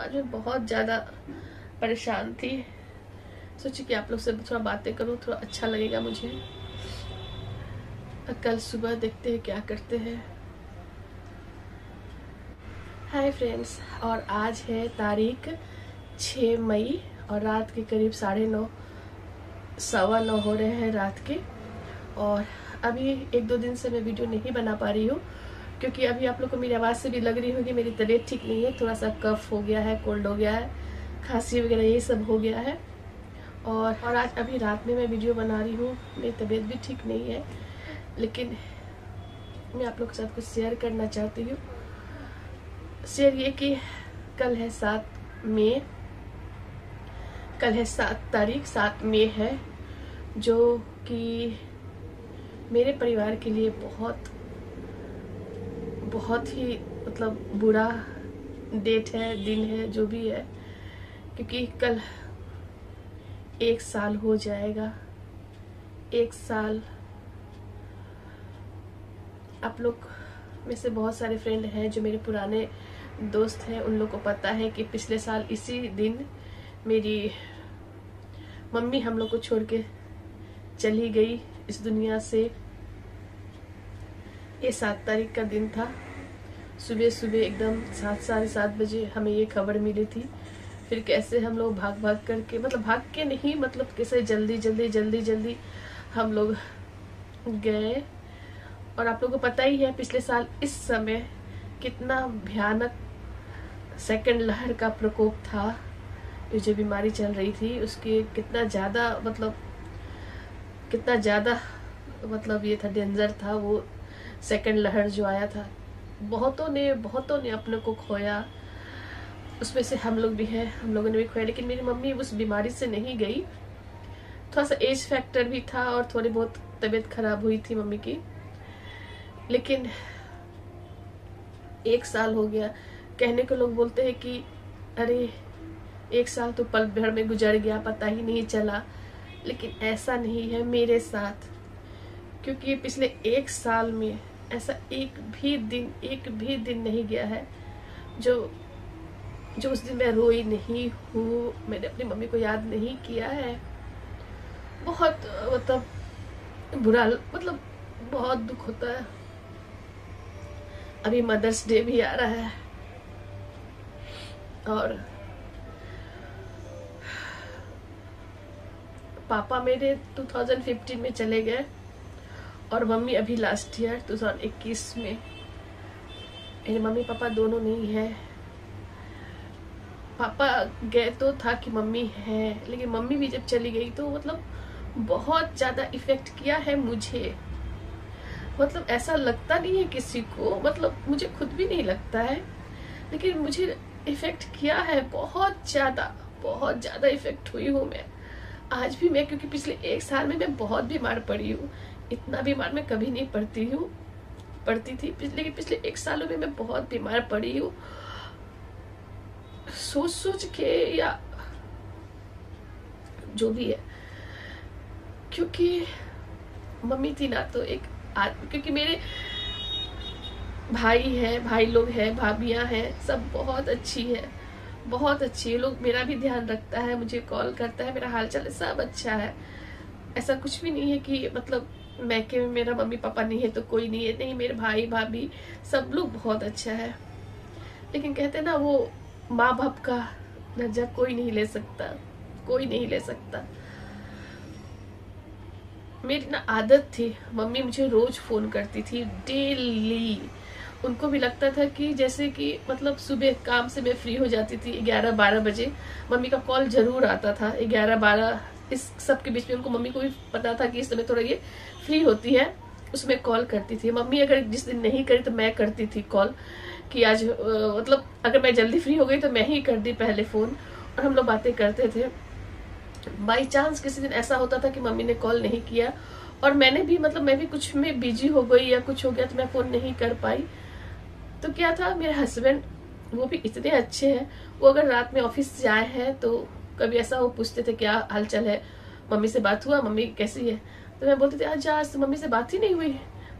आज मैं बहुत ज़्यादा परेशान थी। सोची कि आप लोग से थोड़ा बातें करूँ, थोड़ा अच्छा लगेगा मुझे। कल सुबह देखते हैं क्या करते हैं। हाय फ्रेंड्स और आज है तारीख छ मई और रात के करीब साढ़े नौ, सवा नौ हो रहे हैं रात के। और अभी एक दो दिन से मैं वीडियो नहीं बना पा रही हूँ क्योंकि अभी आप लोग को मेरी आवाज़ से भी लग रही होगी, मेरी तबीयत ठीक नहीं है, थोड़ा सा कफ हो गया है, कोल्ड हो गया है, खांसी वगैरह, ये सब हो गया है। और और आज अभी रात में मैं वीडियो बना रही हूँ, मेरी तबीयत भी ठीक नहीं है, लेकिन मैं आप लोग के साथ कुछ शेयर करना चाहती हूँ। शेयर ये कि कल है सात मई, कल है सात तारीख, सात मई है, जो कि मेरे परिवार के लिए बहुत बहुत ही मतलब बुरा डेट है, दिन है, जो भी है, क्योंकि कल एक साल हो जाएगा। एक साल आप लोग में से बहुत सारे फ्रेंड हैं जो मेरे पुराने दोस्त हैं। उन लोग को पता है कि पिछले साल इसी दिन मेरी मम्मी हम लोग को छोड़ के चली गई इस दुनिया से। ये सात तारीख का दिन था। सुबह सुबह एकदम सात, साढ़े सात बजे हमें ये खबर मिली थी। फिर कैसे हम लोग भाग भाग करके मतलब भाग के नहीं मतलब कैसे जल्दी जल्दी जल्दी जल्दी हम लोग गए। और आप लोगों को पता ही है, पिछले साल इस समय कितना भयानक सेकंड लहर का प्रकोप था। जो बीमारी चल रही थी, उसके कितना ज़्यादा मतलब कितना ज़्यादा मतलब ये था डेंजर था वो। सेकंड लहर जो आया था, बहुतों ने बहुतों ने अपने को खोया। उसमें से हम लोग भी हैं, हम लोगों ने भी खोया, लेकिन मेरी मम्मी उस बीमारी से नहीं गई। थोड़ा सा एज फैक्टर भी था और थोड़ी बहुत तबीयत खराब हुई थी मम्मी की। लेकिन एक साल हो गया। कहने को लोग बोलते हैं कि, अरे, एक साल तो पल भर में गुजर गया, पता ही नहीं चला। लेकिन ऐसा नहीं है मेरे साथ, क्योंकि पिछले एक साल में ऐसा एक भी दिन, एक भी दिन नहीं गया है जो जो उस दिन मैं रोई नहीं हूँ। मैंने अपनी मम्मी को याद नहीं किया है। बहुत मतलब बुरा मतलब बहुत दुख होता है। अभी मदर्स डे भी आ रहा है। और पापा मेरे 2015 में चले गए। और मम्मी अभी लास्ट ईयर 2021 में। मेरे मम्मी पापा दोनों नहीं है। पापा गए तो था कि मम्मी है, लेकिन मम्मी भी जब चली गई तो मतलब बहुत ज़्यादा इफ़ेक्ट किया है मुझे। मतलब ऐसा लगता नहीं है किसी को मतलब मुझे खुद भी नहीं लगता है, लेकिन मुझे इफ़ेक्ट किया है बहुत ज़्यादा बहुत ज़्यादा इफ़ेक्ट हुई हूँ मैं। आज भी मैं, क्योंकि पिछले एक साल में मैं बहुत बीमार पड़ी हूँ। इतना बीमार मैं कभी नहीं पड़ती हूँ। पड़ती थी लेकिन पिछले एक सालों में मैं बहुत बीमार पड़ी हूँ। सोच सोच के या जो भी है। क्योंकि मम्मी थी ना तो एक आदमी क्योंकि मेरे भाई है, भाई लोग हैं, भाभियाँ हैं, सब बहुत अच्छी है। बहुत अच्छी है। लोग मेरा भी ध्यान रखता है, मुझे कॉल करता है, मेरा हाल चाल सब अच्छा है। ऐसा कुछ भी नहीं है कि मतलब में मेरा मम्मी पापा नहीं है तो कोई नहीं है, नहीं, मेरे भाई, भाभी सब लोग बहुत अच्छा है। लेकिन कहते ना, वो माँ बाप का दर्जा कोई नहीं ले सकता, कोई नहीं ले सकता। मेरी ना आदत थी, मम्मी मुझे रोज फ़ोन करती थी, डेली। उनको भी लगता था कि जैसे कि मतलब सुबह काम से मैं फ्री हो जाती थी, ग्यारह बारह बजे, मम्मी का कॉल ज़रूर आता था, ग्यारह बारह इस सब के बीच में उनको मम्मी को भी पता था कि इस समय थोड़ा ये फ्री होती है, उसमें कॉल करती थी। मम्मी अगर जिस दिन नहीं करी तो मैं करती थी कॉल कि आज मतलब अगर मैं जल्दी फ्री हो गई तो मैं ही कर दी पहले फ़ोन और हम लोग बातें करते थे। बाई चांस किसी दिन ऐसा होता था कि मम्मी ने कॉल नहीं किया और मैंने भी मतलब मैं भी कुछ में बिज़ी हो गई या कुछ हो गया तो मैं फ़ोन नहीं कर पाई। तो क्या था, मेरे हस्बैंड वो भी इतने अच्छे हैं। वो अगर रात में ऑफ़िस जाए हैं तो कभी ऐसा वो पूछते थे, क्या हालचाल है? मम्मी से बात हुआ? मम्मी कैसी है? तो मैं बोलती थी, आज आज तो मम्मी से बात ही नहीं हुई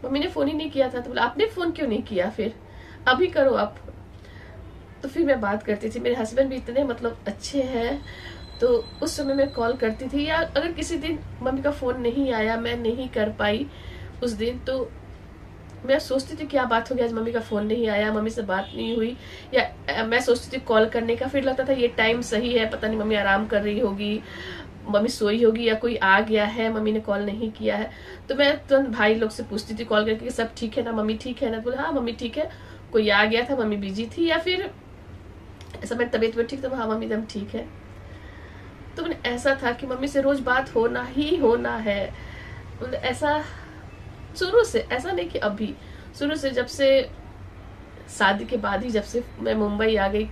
मम्मी ने फ़ोन ही नहीं किया था। तो बोला, आपने फ़ोन क्यों नहीं किया फिर? अभी करो आप। तो फिर मैं बात करती थी, मेरे हस्बैंड भी इतने मतलब अच्छे हैं तो उस समय मैं कॉल करती थी, या अगर किसी दिन मम्मी का फ़ोन नहीं आया, मैं नहीं कर पाई उस दिन तो मैं सोचती थी क्या बात हो गया आज मम्मी का फ़ोन नहीं आया, मम्मी से बात नहीं हुई। या मैं सोचती थी कॉल करने का, फिर लगता था ये टाइम सही है, पता नहीं मम्मी आराम कर रही होगी, मम्मी सोई होगी या कोई आ गया है, मम्मी ने कॉल नहीं किया है। तो मैं तुरंत तो भाई लोग से पूछती थी कॉल करके सब ठीक है ना, मम्मी ठीक है ना? बोले हाँ मम्मी ठीक है। कोई आ गया था, मम्मी बिज़ी थी या फिर ऐसा मेरी तबीयत भी ठीक था हाँ मम्मी एकदम ठीक है। तो मैंने, ऐसा था कि मम्मी से रोज बात होना ही होना है। ऐसा शुरू से, ऐसा नहीं कि अभी। शुरू से जब से, शादी के बाद ही जब से मैं मुंबई आ गई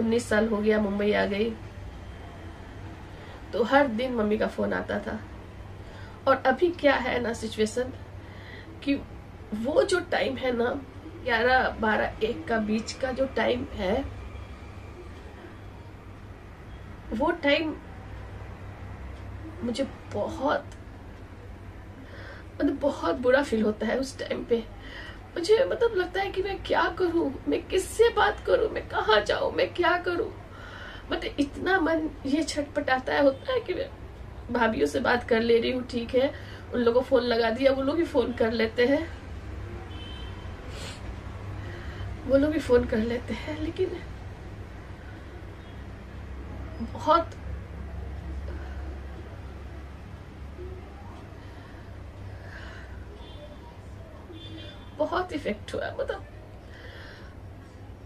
उन्नीस साल हो गया मुंबई आ गई तो हर दिन मम्मी का फ़ोन आता था। और अभी क्या है ना सिचुएशन कि वो जो टाइम है ना, ग्यारह बारह एक का बीच का जो टाइम है, वो टाइम मुझे बहुत मतलब बहुत बुरा फील होता है उस टाइम पे। मुझे मतलब लगता है कि मैं क्या करूँ? मैं किससे बात करूँ? मैं कहा जाऊँ? मैं क्या करूँ? मतलब इतना मन ये छटपटाता है, होता है कि मैं भाभीियों से बात कर ले रही हूँ, ठीक है। उन लोगों को फ़ोन लगा दिया, वो लोग ही फ़ोन कर लेते हैं। वो लोग भी फ़ोन कर लेते हैं, लेकिन बहुत बहुत इफ़ेक्ट हुआ मतलब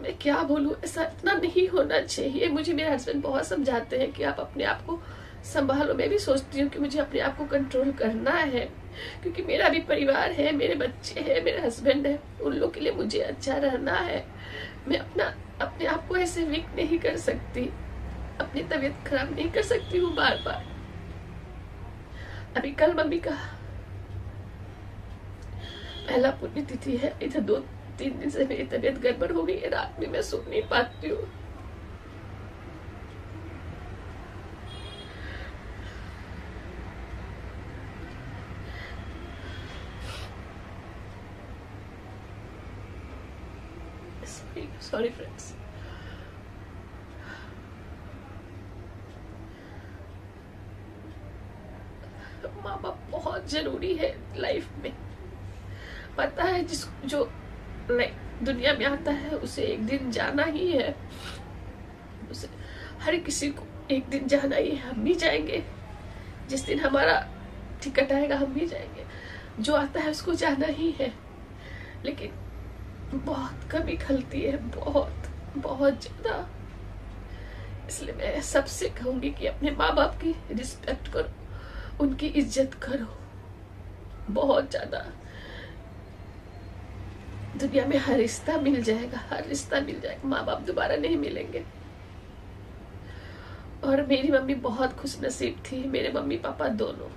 मैं क्या बोलूँ, ऐसा इतना नहीं होना चाहिए। मुझे मेरे हस्बैंड बहुत समझाते हैं कि आप अपने आप को संभालो। मैं भी सोचती हूँ कि मुझे अपने आप को कंट्रोल करना है, क्योंकि मेरा भी परिवार है, मेरे बच्चे हैं, मेरे हस्बैंड है, उन लोग के लिए मुझे अच्छा रहना है। मैं अपना, अपने आप को ऐसे वीक नहीं कर सकती। अपनी तबीयत खराब नहीं कर सकती हूँ बार बार अभी कल मम्मी का पहला पुण्यतिथि है। इधर दो, तीन दिन से मेरी तबीयत गड़बड़ हो गई है। रात में मैं सो नहीं पाती हूँ। सॉरी फ्रेंड्स माँ बाप बहुत ज़रूरी है लाइफ में। पता है जिस जो लाइक दुनिया में आता है, उसे एक दिन जाना ही है। उसे हर किसी को एक दिन जाना ही है। हम भी जाएँगे। जिस दिन हमारा टिकट आएगा, हम भी जाएँगे। जो आता है, उसको जाना ही है। लेकिन बहुत कमी खलती है। बहुत बहुत ज़्यादा। इसलिए मैं सबसे कहूँगी कि अपने माँ बाप की रिस्पेक्ट करो। उनकी इज़्ज़त करो। बहुत ज़्यादा। दुनिया में हर रिश्ता मिल जाएगा, हर रिश्ता मिल जाएगा। माँ बाप दोबारा नहीं मिलेंगे। और मेरी मम्मी बहुत खुश नसीब थी, मेरे मम्मी पापा दोनों।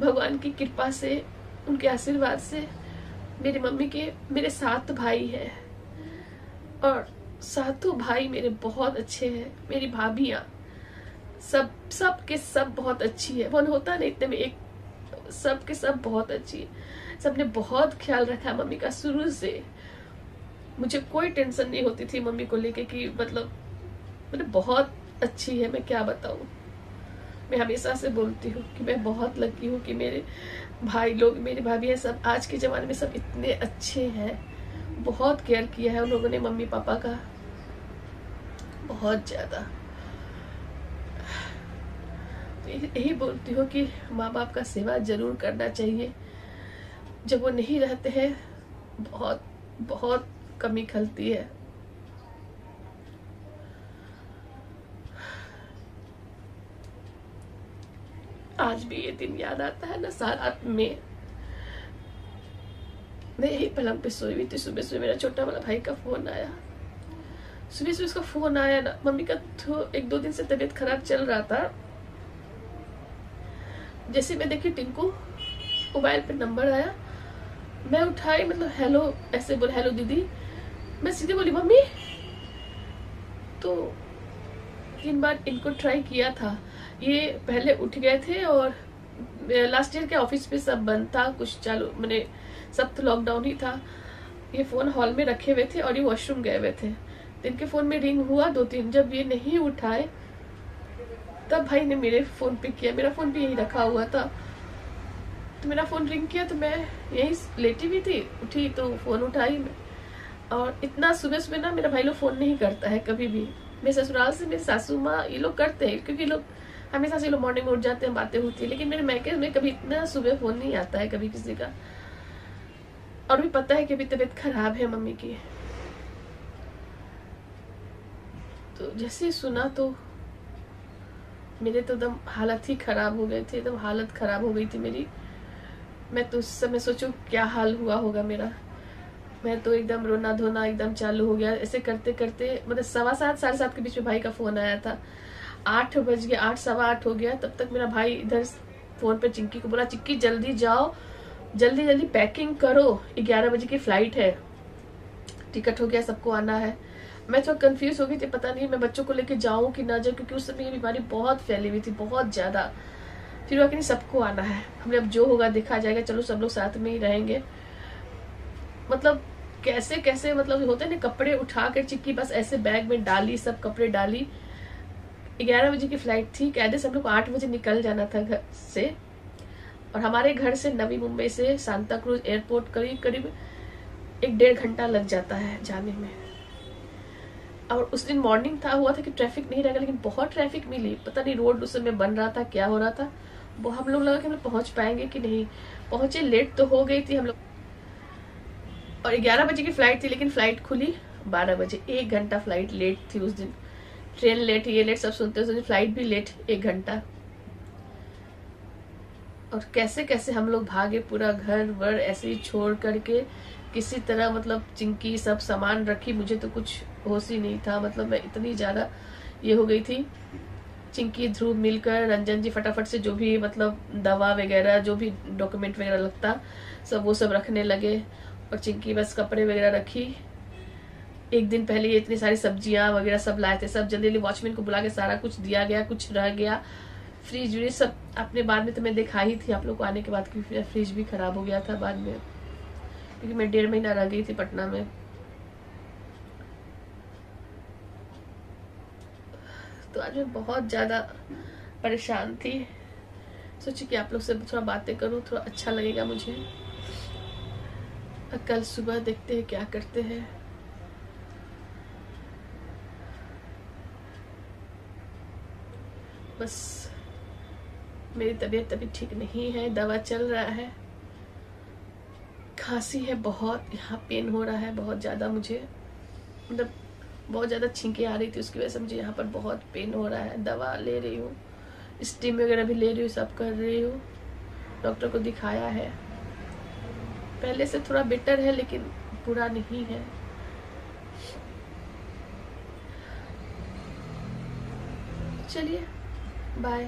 भगवान की कृपा से, उनके आशीर्वाद से मेरी मम्मी के, मेरे सात भाई हैं। और सातों भाई मेरे बहुत अच्छे हैं, मेरी भाभियाँ। सब सब के सब बहुत अच्छी है। वो होता नहीं, इतने में एक सब के सब बहुत अच्छी है। सबने बहुत ख्याल रखा मम्मी का शुरू से। मुझे कोई टेंशन नहीं होती थी मम्मी को लेके कि मतलब मतलब बहुत अच्छी है, मैं क्या बताऊँ। मैं हमेशा से बोलती हूँ कि मैं बहुत लकी हूँ कि मेरे भाई लोग, मेरी भाभी है सब, आज के ज़माने में सब इतने अच्छे हैं। बहुत केयर किया है उन लोगों ने मम्मी पापा का। बहुत ज़्यादा। तो यही बोलती हूँ कि माँ बाप का सेवा ज़रूर करना चाहिए। जब वो नहीं रहते हैं, बहुत बहुत कमी खलती है। आज भी ये दिन याद आता है ना, सारा में। मैं यही पलंग पे सोई हुई थी, सुबह सुबह मेरा छोटा वाला भाई का फ़ोन आया। सुबह सुबह उसका फ़ोन आया ना, मम्मी का तो एक दो दिन से तबीयत खराब चल रहा था। जैसे मैं देखी टिंकू, मोबाइल पे नंबर आया मैं उठाई मतलब हेलो ऐसे बोले हेलो दीदी। मैं सीधे बोली, मम्मी। तो तीन बार इनको ट्राई किया था। ये पहले उठ गए थे और लास्ट ईयर के ऑफ़िस पे सब बंद था, कुछ चालू, मैंने सब तो लॉकडाउन ही था। ये फ़ोन हॉल में रखे हुए थे और ये वॉशरूम गए हुए थे। तो इनके फ़ोन में रिंग हुआ दो तीन जब ये नहीं उठाए, तब भाई ने मेरे फ़ोन पिक किया, मेरा फ़ोन भी यही रखा हुआ था। तो मेरा फ़ोन रिंग किया तो मैं यही लेटी हुई थी, उठी तो फ़ोन उठाई मैं। और इतना सुबह सुबह ना मेरा भाई लोग फ़ोन नहीं करता है कभी भी। मेरे ससुराल से मेरे सासू माँ ये लोग करते हैं, क्योंकि लोग हमेशा से लोग मॉर्निंग में उठ जाते हैं, बातें होती है, लेकिन मेरे मैके में कभी इतना सुबह फ़ोन नहीं आता है कभी किसी का। और भी पता है कि अभी तबीयत खराब है मम्मी की। तो जैसे सुना तो मेरे तो एकदम हालत ही खराब हो गए थे, एकदम हालत खराब हो गई थी मेरी। मैं तो उस समय सोचू, क्या हाल हुआ होगा मेरा। मैं तो एकदम रोना धोना एकदम चालू हो गया। ऐसे करते करते मतलब सवा सात, साढ़े सात के बीच में भाई का फ़ोन आया था। आठ बज गया आठ, सवा आठ हो गया। तब तक मेरा भाई इधर फ़ोन पे चिंकी को बोला, चिंकी, जल्दी जाओ। जल्दी जल्दी पैकिंग करो। ग्यारह बजे की फ़्लाइट है। टिकट हो गया, सबको आना है। मैं थोड़ा कंफ्यूज हो गई थी, पता नहीं, मैं बच्चों को लेके जाऊँ कि ना जाऊँ, क्योंकि उस समय ये बीमारी बहुत फैली हुई थी, बहुत ज़्यादा। फिर वो नहीं सबको आना है। हमने अब जो होगा देखा जाएगा। चलो सब लोग साथ में ही रहेंगे। मतलब कैसे कैसे मतलब होते ना, कपड़े उठा कर चिक्की बस ऐसे बैग में डाली, सब कपड़े डाली। ग्यारह बजे की फ़्लाइट थी कैदे सब लोग आठ बजे निकल जाना था घर से। और हमारे घर से नवी मुंबई से सांता क्रूज एयरपोर्ट करीब करीब एक डेढ़ घंटा लग जाता है जाने में। और उस दिन मॉर्निंग था, हुआ था कि ट्रैफ़िक नहीं रहेगा, लेकिन बहुत ट्रैफ़िक मिली। पता नहीं रोड उस समय बन रहा था, क्या हो रहा था। हम लोग लगा कि हम लोग पहुँच पाएँगे कि नहीं? पहुँचे लेट तो हो गई थी हम लोग। और ग्यारह बजे की फ़्लाइट थी, लेकिन फ़्लाइट खुली बारह बजे। एक घंटा फ़्लाइट लेट थी उस दिन। ट्रेन लेट ये लेट सब सुनते हैं फ़्लाइट भी लेट एक घंटा। और कैसे कैसे हम लोग भागे पूरा घर वर ऐसे ही छोड़ करके, किसी तरह मतलब चिंकी सब सामान रखी, मुझे तो कुछ होश ही नहीं था। मतलब मैं इतनी ज़्यादा ये हो गई थी। चिंकी, ध्रुव मिलकर, रंजन जी फटाफट से जो भी मतलब दवा वगैरह, जो भी डॉक्यूमेंट वगैरह लगता, सब वो सब रखने लगे और चिंकी बस कपड़े वगैरह रखी। एक दिन पहले ये इतनी सारी सब्ज़ियाँ वगैरह सब लाए थे, सब जल्दी जल्दी वॉचमैन को बुला के सारा कुछ दिया गया, कुछ रह गया। फ्रिज व्रिज सब अपने बाद में तो मैं दिखा ही थी, आप लोग को आने के बाद, क्योंकि फ्रिज भी खराब हो गया था बाद में। क्योंकि मैं डेढ़ महीना रह गई थी पटना में। तो आज मैं बहुत ज़्यादा परेशान थी। सोची कि आप लोग से थोड़ा बातें करूँ, थोड़ा अच्छा लगेगा मुझे। कल सुबह देखते हैं क्या करते हैं। बस मेरी तबीयत अभी ठीक नहीं है, दवा चल रहा है। खांसी है बहुत, यहाँ पेन हो रहा है बहुत ज़्यादा मुझे। मतलब बहुत ज़्यादा छींके आ रही थी, उसकी वजह से मुझे यहाँ पर बहुत पेन हो रहा है। दवा ले रही हूँ स्टीम वगैरह भी ले रही हूँ, सब कर रही हूँ। डॉक्टर को दिखाया है। पहले से थोड़ा बेटर है, लेकिन पूरा नहीं है। चलिए बाय